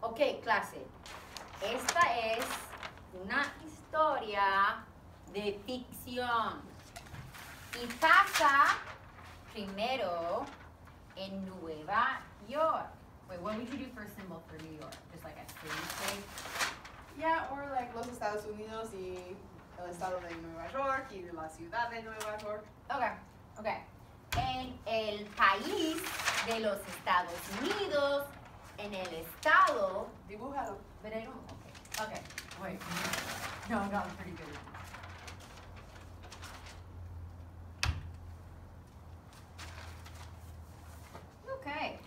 Ok, clase. Esta es una historia de ficción. Y pasa primero en Nueva York. Wait, what would you do for a symbol for New York? Just like a city state? Yeah, or like los Estados Unidos y el estado de Nueva York y la ciudad de Nueva York. Okay, okay. En el país de los Estados Unidos, en el estado, Dibújalo. but I don't, okay, okay, wait. No, no, I'm pretty good. Okay.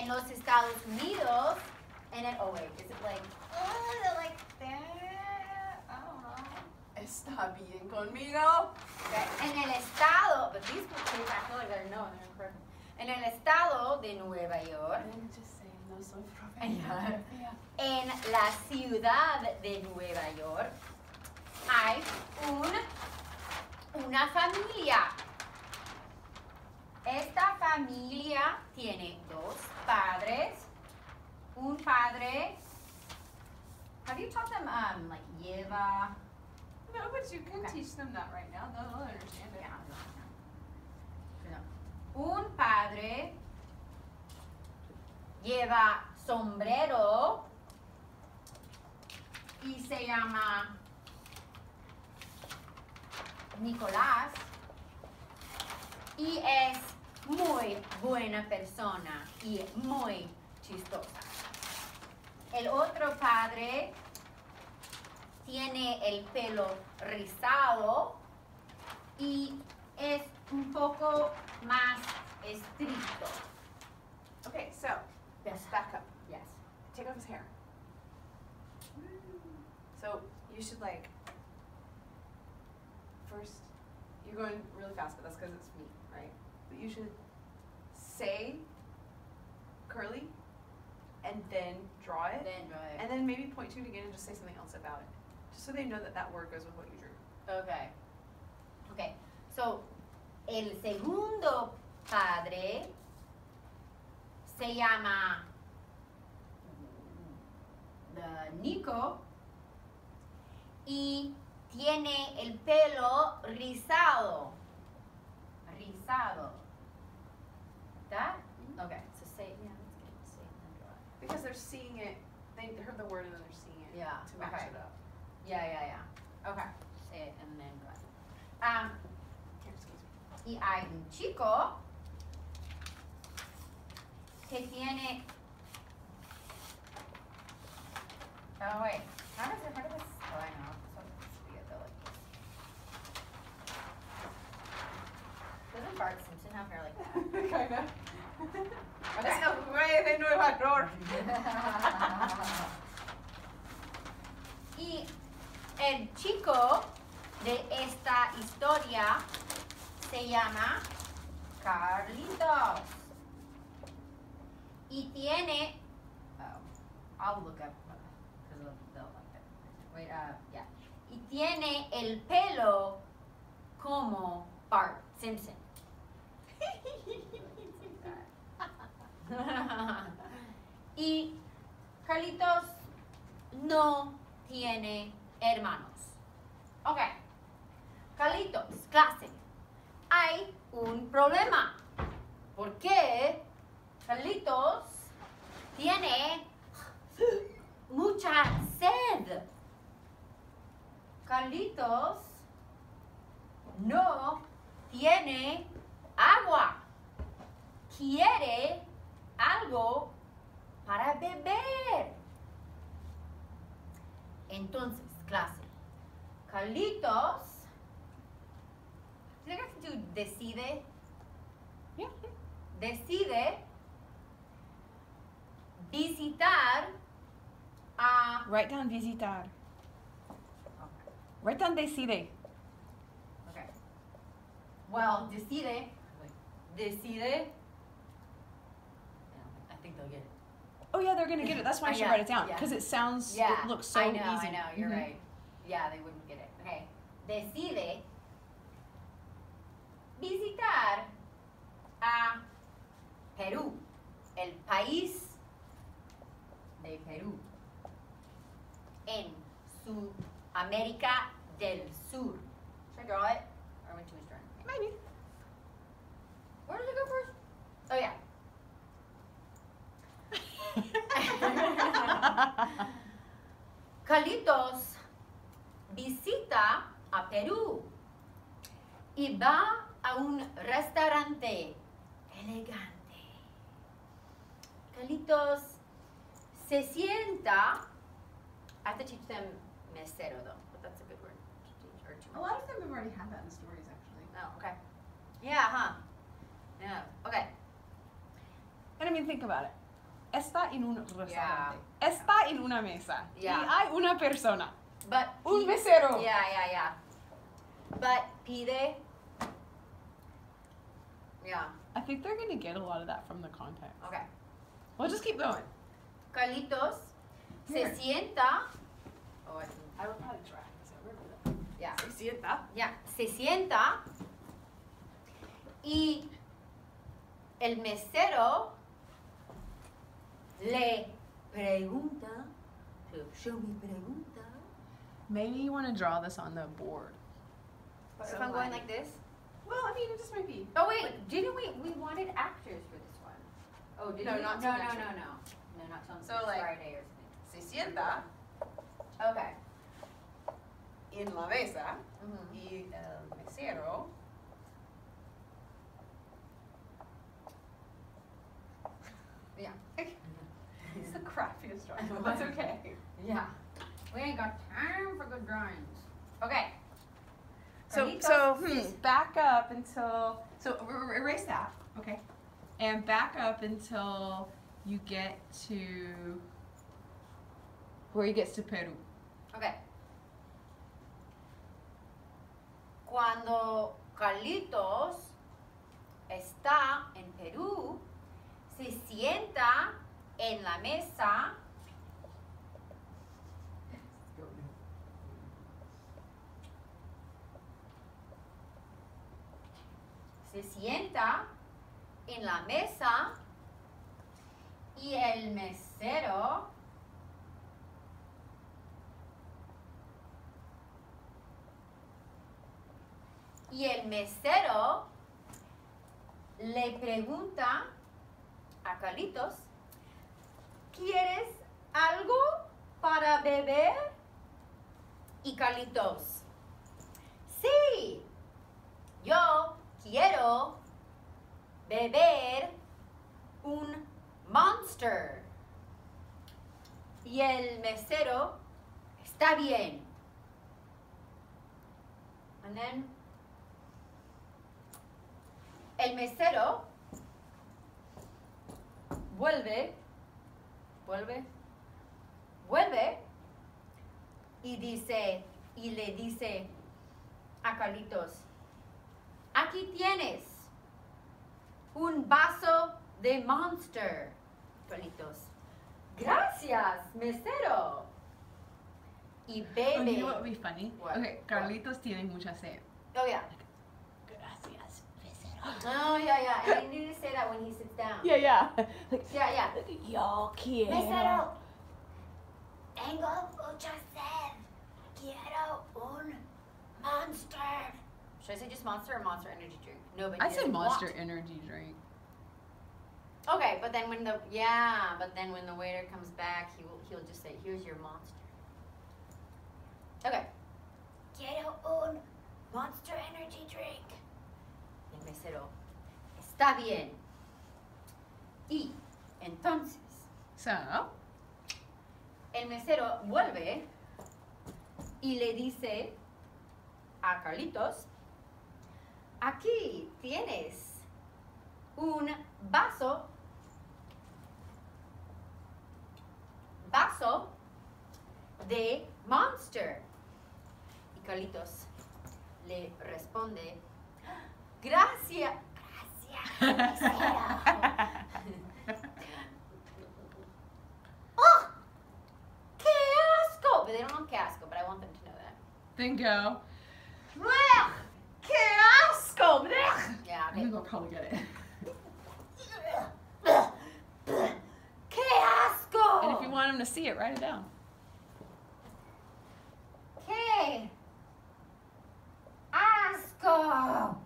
En los Estados Unidos, en el, oh wait, is it like, oh, like that? I don't know. Está bien conmigo. Okay, En el estado, but these kids, oh, I feel like I know, they're important. En el estado de Nueva York, Soy profesora. en la ciudad de Nueva York, hay un, una familia. Esta familia tiene dos padres, un padre. Have you taught them um, like lleva? No, but you can Okay. teach them that right now. They'll they'll understand it. Un padre lleva sombrero y se llama Nicolás y es muy buena persona y muy chistosa. El otro padre tiene el pelo rizado y es un poco más estricto. Okay, so So you should like first. You're going really fast, but that's because it's me, right? But you should say curly, and then draw it, Then draw it. and then maybe point to it again and just say something else about it, just so they know that that word goes with what you drew. Okay. Okay. So, el segundo padre se llama mm, mm, mm, mm Nico y tiene el pelo rizado. Rizado. That? Okay. So say, yeah, let's get it. Say it and then draw it. Because they're seeing it, they heard the word and then they're seeing it Yeah, to match okay. it up. Yeah, yeah, yeah. Okay. Say it and then draw it. Um, Here, excuse me. y hay un chico que tiene. Oh wait, how does it? How does this? Oh, I know. So it's weird, though, like this. Doesn't Bart Simpson have hair like that? Kinda. Okay. Es güey de Nueva York. y el chico de esta historia se llama Carlitos. Y tiene. Oh, I'll look up because they'll, they'll like that. Wait, uh, yeah. Y tiene el pelo como Bart Simpson. Y Carlitos no tiene hermanos. Ok. Carlitos, clase. Hay un problema. ¿Por qué Carlitos tiene mucha sed? Carlitos no tiene agua. Quiere algo para beber. Entonces, clase. Carlitos. Guys do decide? Decide visitar a. Write down visitar. Write down decide. Okay. Well, decide. Decide. I think they'll get it. Oh yeah, they're gonna get it. That's why I should Yeah, write it down yeah. because it sounds. Yeah, It looks so I know, easy. I know, you're Mhm. right. Yeah, they wouldn't get it. Okay. Decide visitar a Perú, el país de Perú. En su América del Sur. Should I draw it? Or went to his turn? Maybe. Where did it go first? Oh yeah. Carlitos visita a Perú y va a un restaurante elegante. Carlitos se sienta. I have to teach them mesero though, but that's a good word to teach. Or to A lot of them have already had that in stories, actually. Oh, okay. Yeah, huh? Yeah. Okay. And I mean, think about it. Está en un restaurante. Yeah. Está en una mesa. Yeah. Y hay una persona. But Un mesero. Yeah, yeah, yeah. But pide. Yeah. I think they're gonna get a lot of that from the context. Okay. We'll just keep going. Carlitos Here. se sienta. Oh, I can, I will probably try. So remember that. yeah. It that? Ya, se sienta y el mesero le pregunta, to show me pregunta. Maybe you want to draw this on the board. But So if I'm going like- like this? Well, I mean, it just might be. Oh wait, didn't we? We wanted actors for this one. Oh, did No, we? not no, till no, next no, week. no, no, not till So, next like- Friday or Se sienta something. Okay. en la mesa Mhm. y el mesero. Yeah. It's the drawing, that's okay. Yeah. We ain't got time for good drawings. Okay. So, Carlitos so hmm, back up until so er- er- erase that, okay, and back up until you get to where he gets to Peru. Ok. Cuando Carlitos está en Perú, se sienta en la mesa. Se sienta en la mesa y el mesero y el mesero le pregunta a Carlitos, ¿quieres algo para beber? Y Carlitos, sí, yo quiero beber un monster. Y el mesero, está bien. And then, el mesero vuelve, vuelve, vuelve y dice, y le dice a Carlitos, aquí tienes un vaso de Monster. Carlitos, gracias, mesero. Y bebe. you know what would be funny? What? Okay, What? Carlitos tiene mucha sed. Oh yeah. Gracias, mesero. Oh yeah, yeah. And you need to say that when he sits down. Yeah, yeah. Like, Yeah, yeah. yo quiero. Mesero, tengo mucha sed. Quiero un monster. Should I say just monster or monster energy drink? No, but I said doesn't Monster want- Energy drink. Okay, but then when the yeah, but then when the waiter comes back, he will he'll just say, "Here's your monster." Okay. Quiero un Monster Energy drink. Mesero, está bien. Y entonces So, el mesero vuelve y le dice a Carlitos, aquí tienes un vaso, vaso de Monster. Y Carlitos le responde, gracias, gracias. ¡Oh! ¡Qué asco! But they don't want qué asco, but I want them to know that. then go. Blech! ¡Qué asco! Yeah, I okay. think they'll probably get it. ¡Qué asco! And if you want them to see it, write it down. ¡Qué asco!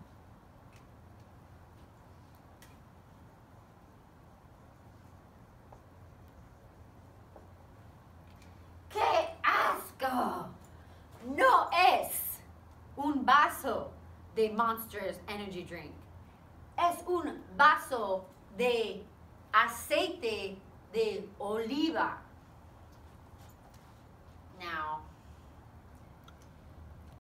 ¡Qué asco! No es un vaso de Monsters Energy Drink. Es un vaso de aceite de oliva. Now,